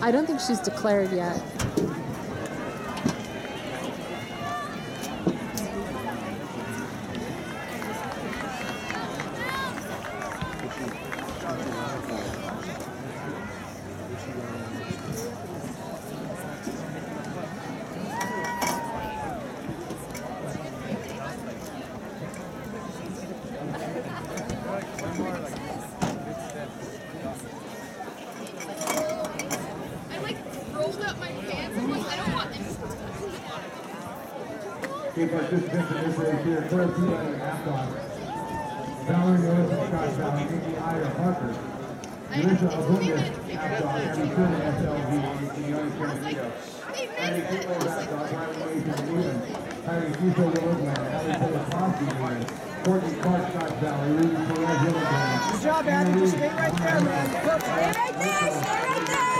I don't think she's declared yet. Key participants in this race here, Claire Peanut and Afton. Valerie Norris and Scotts Valley, Nikki Ida Parker. Melissa Abundas, Afton, Abby Turner, SLV, and Young Carolina. Patty Kittle, Afton, Riley Mason, Newman. Harry Fuso, Woodland, Ellie Taylor, Crosby, Courtney Clark, Scotts Valley, Ruby Perez, Yellowstone. Good job, Abby. Just stay right there, man. Stay right there, stay right there.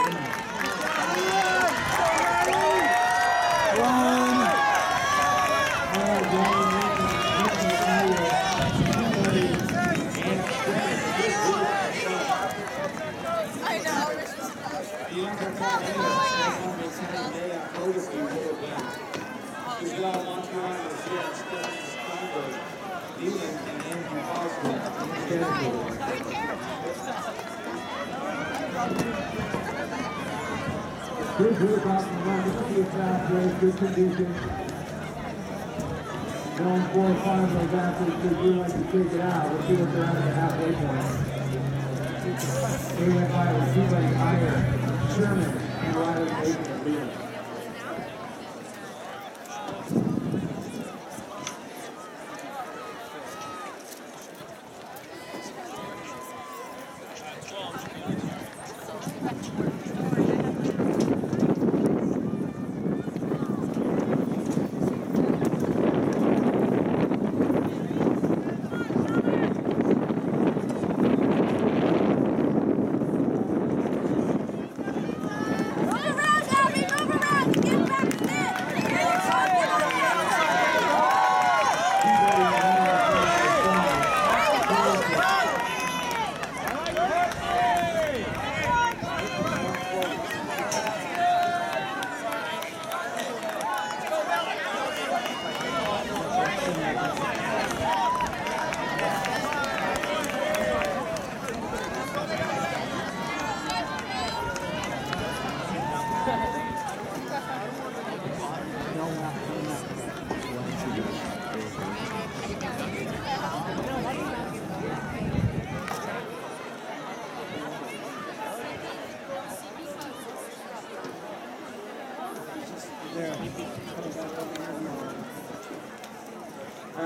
Here's who about to run. This will be a fast good conditions. Going four or five of those athletes who do like to take it out. We'll see what they're at the halfway point. They went with T-Lane, Iyer, Sherman, and Riley Mason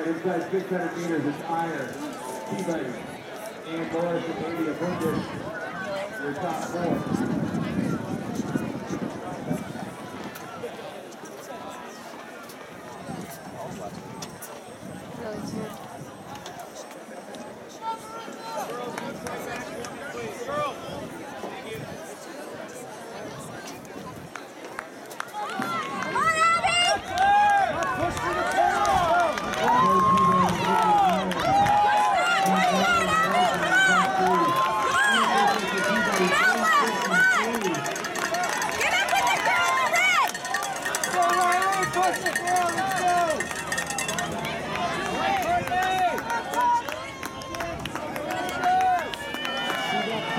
Right, inside 600 meters, it's Iyer, T-Lane, and Boris Andy Abundis. Your top four.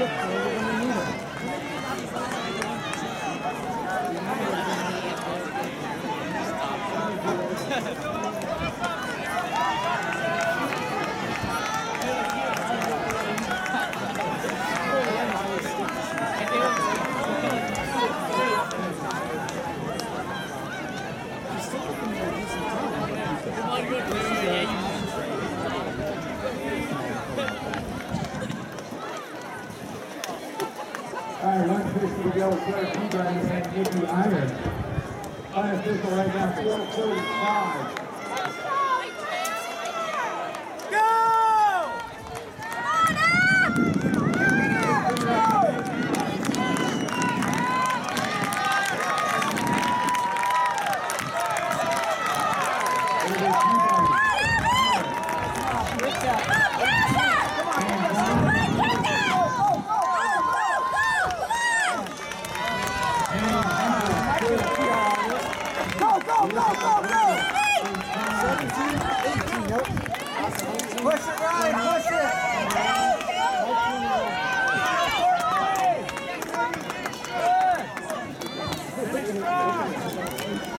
結構。All right, one fish will go clear two drivers and give you iron. Unofficial right now, 445. Thank you. Go, go, go! 17, 18, nope. Right.